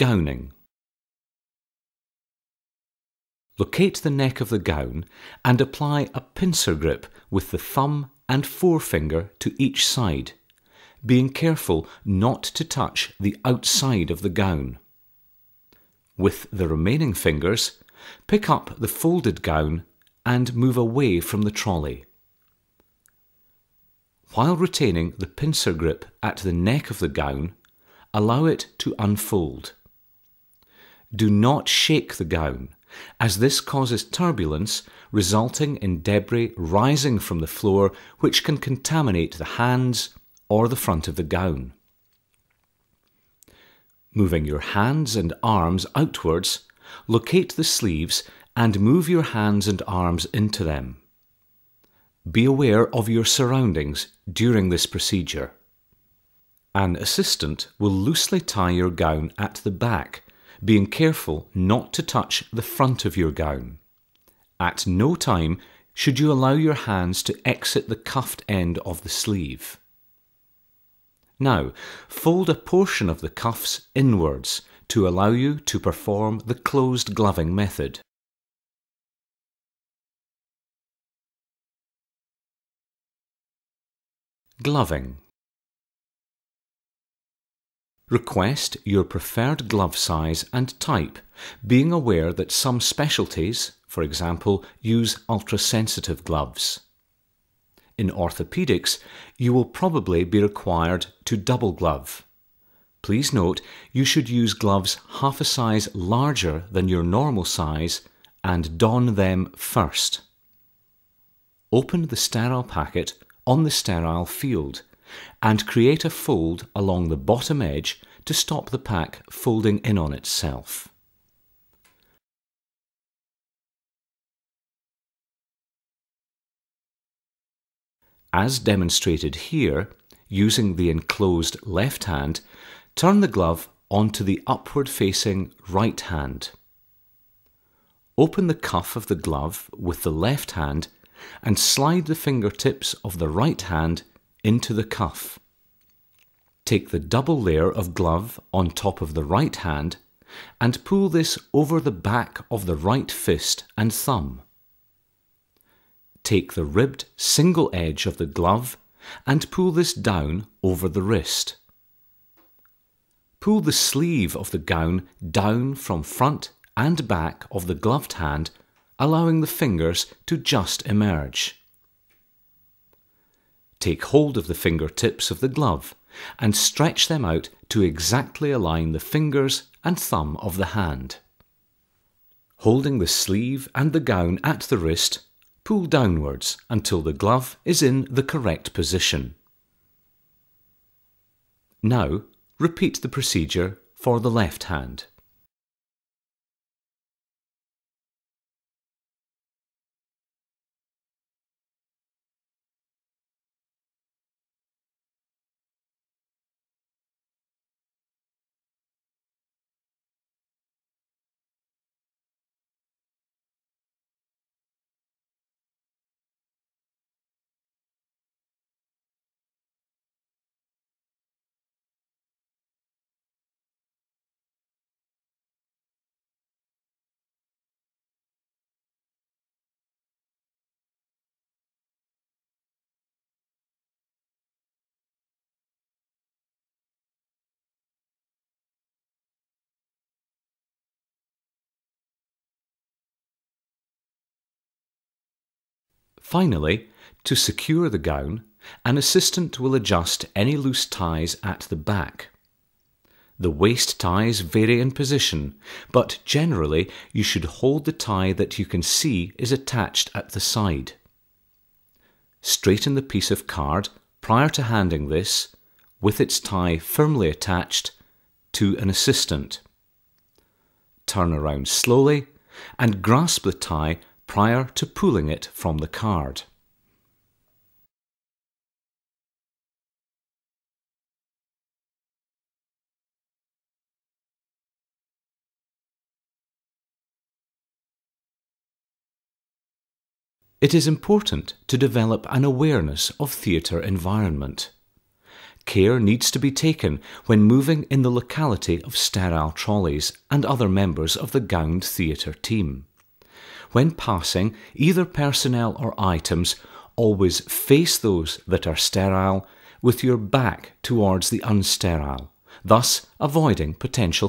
Gowning. Locate the neck of the gown and apply a pincer grip with the thumb and forefinger to each side, being careful not to touch the outside of the gown. With the remaining fingers, pick up the folded gown and move away from the trolley. While retaining the pincer grip at the neck of the gown, allow it to unfold. Do not shake the gown, as this causes turbulence, resulting in debris rising from the floor which can contaminate the hands or the front of the gown. Moving your hands and arms outwards, locate the sleeves and move your hands and arms into them. Be aware of your surroundings during this procedure. An assistant will loosely tie your gown at the back, being careful not to touch the front of your gown. At no time should you allow your hands to exit the cuffed end of the sleeve. Now, fold a portion of the cuffs inwards to allow you to perform the closed gloving method. Gloving Request your preferred glove size and type, being aware that some specialties, for example, use ultra-sensitive gloves. In orthopedics, you will probably be required to double glove. Please note you should use gloves half a size larger than your normal size and don them first. Open the sterile packet on the sterile field and create a fold along the bottom edge to stop the pack folding in on itself. As demonstrated here, using the enclosed left hand, turn the glove onto the upward facing right hand. Open the cuff of the glove with the left hand and slide the fingertips of the right hand into the cuff. Take the double layer of glove on top of the right hand and pull this over the back of the right fist and thumb. Take the ribbed single edge of the glove and pull this down over the wrist. Pull the sleeve of the gown down from front and back of the gloved hand allowing the fingers to just emerge. Take hold of the fingertips of the glove and stretch them out to exactly align the fingers and thumb of the hand. Holding the sleeve and the gown at the wrist, pull downwards until the glove is in the correct position. Now, repeat the procedure for the left hand. Finally, to secure the gown, an assistant will adjust any loose ties at the back. The waist ties vary in position, but generally you should hold the tie that you can see is attached at the side. Straighten the piece of card prior to handing this, with its tie firmly attached, to an assistant. Turn around slowly and grasp the tie prior to pulling it from the card. It is important to develop an awareness of theatre environment. Care needs to be taken when moving in the locality of sterile trolleys and other members of the gowned theatre team. When passing either personnel or items, always face those that are sterile with your back towards the unsterile, thus avoiding potential